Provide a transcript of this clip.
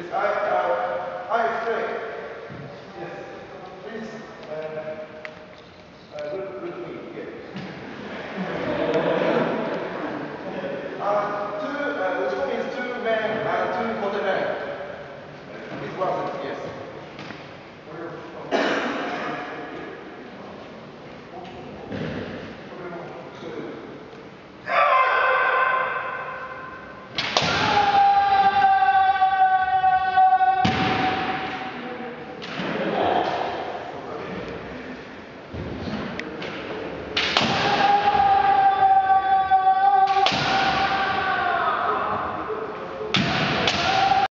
Yes, I, uh, I explain. Yes, please, uh, uh, look, look me, yes. uh,